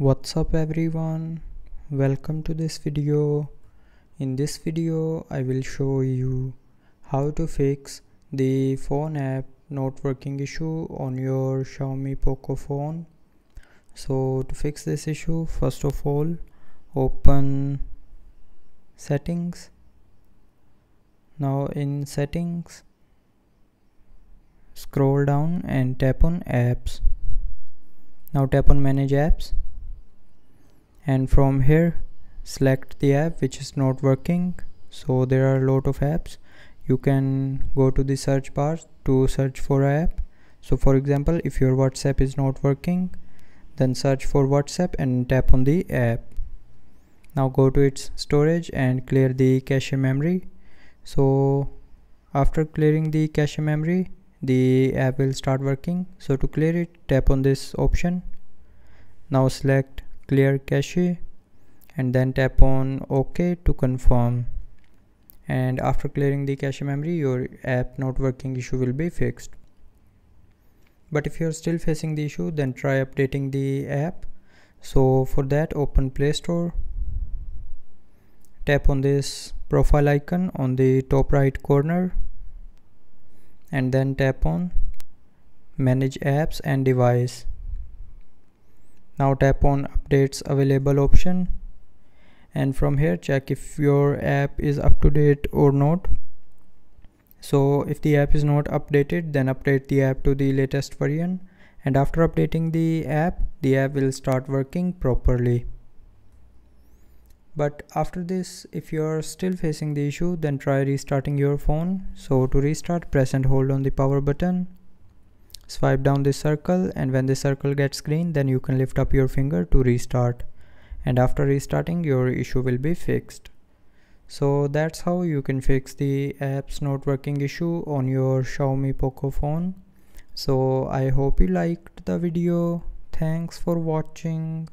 what's up everyone? Welcome to this video. In this video i will show you how to fix the phone app not working issue on your xiaomi poco phone. So to fix this issue first of all open settings. Now in settings scroll down and tap on apps. Now tap on manage apps and from here select the app which is not working. So there are a lot of apps. You can go to the search bar to search for an app. So for example if your whatsapp is not working then search for whatsapp and tap on the app. Now go to its storage and clear the cache memory. So after clearing the cache memory the app will start working. So to clear it tap on this option. Now select clear cache and then tap on ok to confirm. And after clearing the cache memory your app not working issue will be fixed. But if you're still facing the issue then try updating the app. So for that open play store. Tap on this profile icon on the top right corner. And then tap on manage apps and device now tap on updates available option. And from here check if your app is up to date or not. So if the app is not updated then update the app to the latest version and after updating the app the app will start working properly. But after this if you are still facing the issue then try restarting your phone. So to restart press and hold on the power button Swipe down this circle and when the circle gets green then you can lift up your finger to restart and after restarting your issue will be fixed. So that's how you can fix the apps not working issue on your Xiaomi Poco phone. So I hope you liked the video. Thanks for watching.